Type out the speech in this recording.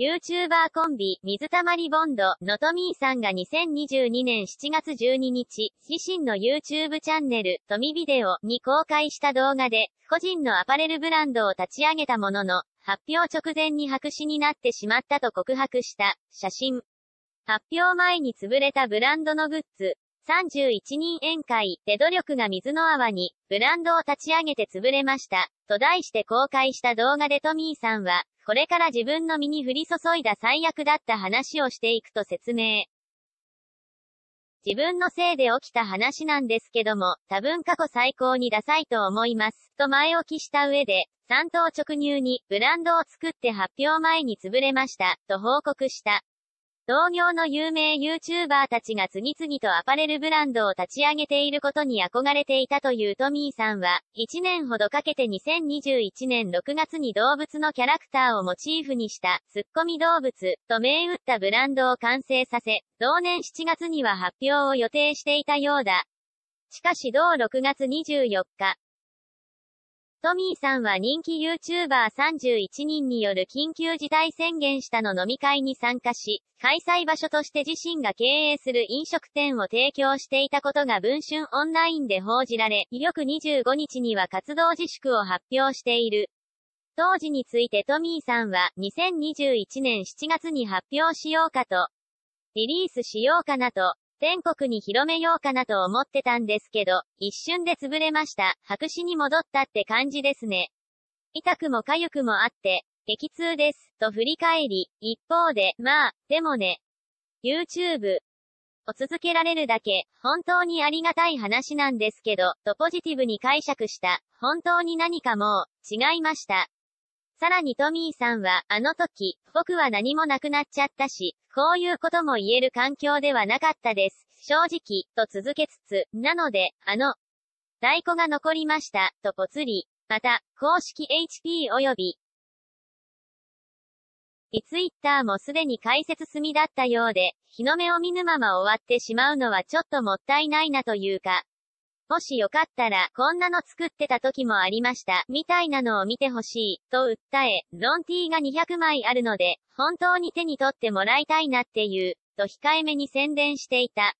YouTuber コンビ、水溜りボンドのトミーさんが2022年7月12日、自身の YouTube チャンネル、トミビデオに公開した動画で、個人のアパレルブランドを立ち上げたものの、発表直前に白紙になってしまったと告白した写真。発表前に潰れたブランドのグッズ、31人宴会で努力が水の泡に、ブランドを立ち上げて潰れました。と題して公開した動画でトミーさんは、これから自分の身に降り注いだ最悪だった話をしていくと説明。自分のせいで起きた話なんですけども、多分過去最高にダサいと思います。と前置きした上で、三等直入に、ブランドを作って発表前に潰れました、と報告した。同業の有名 YouTuber たちが次々とアパレルブランドを立ち上げていることに憧れていたというトミーさんは、1年ほどかけて2021年6月に動物のキャラクターをモチーフにした、ツッコミ動物、と銘打ったブランドを完成させ、同年7月には発表を予定していたようだ。しかし同6月24日、トミーさんは人気 YouTuber31 人による緊急事態宣言下の飲み会に参加し、開催場所として自身が経営する飲食店を提供していたことが文春オンラインで報じられ、威力25日には活動自粛を発表している。当時についてトミーさんは2021年7月に発表しようかと、リリースしようかなと、全国に広めようかなと思ってたんですけど、一瞬で潰れました。白紙に戻ったって感じですね。痛くも痒くもあって、激痛です。と振り返り、一方で、まあ、でもね、YouTube を続けられるだけ、本当にありがたい話なんですけど、とポジティブに解釈した。本当に何かもう、違いました。さらにトミーさんは、あの時、僕は何もなくなっちゃったし、こういうことも言える環境ではなかったです。正直、と続けつつ、なので、あの、在庫が残りました、とぽつり。また、公式 HP 及び、ツイッターもすでに解説済みだったようで、日の目を見ぬまま終わってしまうのはちょっともったいないなというか、もしよかったら、こんなの作ってた時もありました、みたいなのを見てほしい、と訴え、ロンティーが200枚あるので、本当に手に取ってもらいたいなっていう、と控えめに宣伝していた。